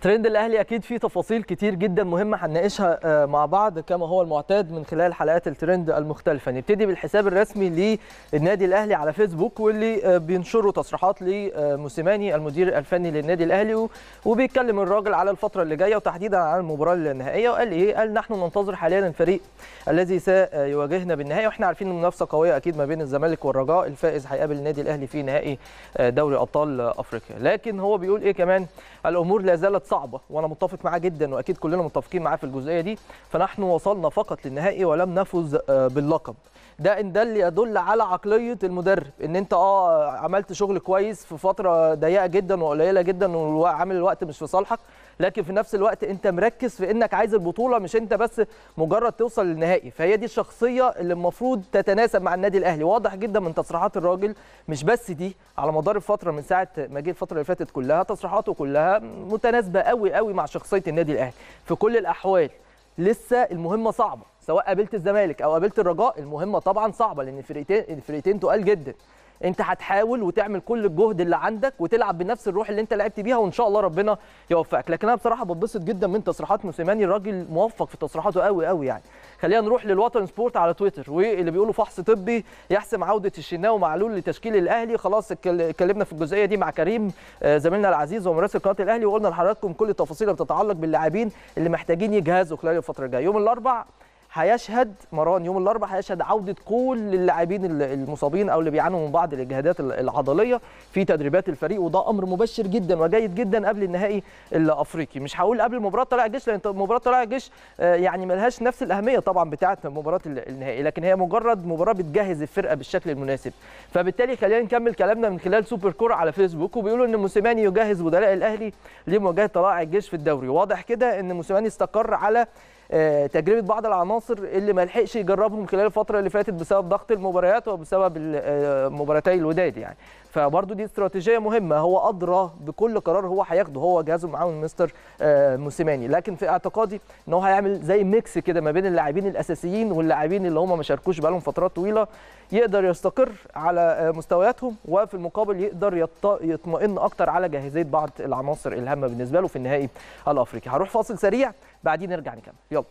ترند الأهلي أكيد فيه تفاصيل كتير جدا مهمة هنناقشها مع بعض كما هو المعتاد من خلال حلقات الترند المختلفة. نبتدي بالحساب الرسمي للنادي الأهلي على فيسبوك واللي بينشروا تصريحات لموسيماني المدير الفني للنادي الأهلي وبيتكلم الراجل على الفترة اللي جاية وتحديدا على المباراة النهائية وقال إيه؟ قال نحن ننتظر حاليا الفريق الذي سيواجهنا بالنهائي وإحنا عارفين إن المنافسه قوية أكيد ما بين الزمالك والرجاء الفائز هيقابل النادي الأهلي في نهائي دوري أبطال أفريقيا. لكن هو بيقول إيه كمان؟ الأمور لا زالت صعبة وأنا متفق معاه جدا وأكيد كلنا متفقين معاه في الجزئية دي. فنحن وصلنا فقط للنهائي ولم نفز باللقب. ده إن ده اللي يدل على عقلية المدرب إن أنت آه عملت شغل كويس في فترة ضيقة جدا وقليلة جدا وعامل الوقت مش في صالحك. لكن في نفس الوقت أنت مركز في إنك عايز البطولة مش أنت بس مجرد توصل للنهائي. فهي دي الشخصية اللي المفروض تتناسب مع النادي الأهلي. واضح جدا من تصريحات الراجل مش بس دي على مدار الفترة من ساعة ما جه الفترة اللي فاتت كلها تصريحاته كلها متناسبة قوي قوي مع شخصية النادي الأهلي. في كل الأحوال لسه المهمة صعبة سواء قابلت الزمالك أو قابلت الرجاء المهمة طبعا صعبة لأن الفرقتين الفرقتين تقال جدا. انت هتحاول وتعمل كل الجهد اللي عندك وتلعب بنفس الروح اللي انت لعبت بيها وإن شاء الله ربنا يوفقك. لكن أنا بصراحة بتبسط جدا من تصريحات موسيماني الراجل موفق في تصريحاته قوي قوي يعني. خلينا نروح للوطن سبورت على تويتر. واللي بيقولوا فحص طبي يحسم عودة الشناوي ومعلول لتشكيل الأهلي. خلاص اتكلمنا في الجزئية دي مع كريم زميلنا العزيز ومراسل قناة الأهلي وقلنا لحضراتكم كل التفاصيل اللي بتتعلق باللاعبين اللي محتاجين يجهزوا خلال الفترة الجاية. يوم الاربعاء هيشهد مران يوم الاربعاء هيشهد عودة كل اللاعبين المصابين أو اللي بيعانوا من بعض الإجهادات العضلية في تدريبات الفريق. وده أمر مبشر جدا وجيد جدا قبل النهائي الأفريقي. مش هقول قبل مباراة طلائع الجيش لأن مباراة طلائع الجيش يعني ملهاش نفس الأهمية طبعا بتاعة مباراة النهائي لكن هي مجرد مباراة بتجهز الفرقة بالشكل المناسب. فبالتالي خلينا نكمل كلامنا من خلال سوبر كوره على فيسبوك وبيقولوا إن موسيماني يجهز بدلاء الأهلي لمواجهة طلائع الجيش في الدوري. واضح كده إن موسيماني استقر على تجربة بعض العناصر اللي ما لحقش يجربهم خلال الفترة اللي فاتت بسبب ضغط المباريات وبسبب مباراتي الوداد يعني. فبرضه دي استراتيجية مهمة. هو أدرى بكل قرار هو هياخده. هو جهازه معاون مستر موسيماني. لكن في اعتقادي إن هو هيعمل زي ميكس كده ما بين اللاعبين الأساسيين واللاعبين اللي هم ما شاركوش بقالهم فترات طويلة. يقدر يستقر على مستوياتهم وفي المقابل يقدر يطمئن أكتر على جاهزية بعض العناصر الهامة بالنسبة له في النهائي الأفريقي. هروح فاصل سريع. بعدين نرجع نكمل. يلا.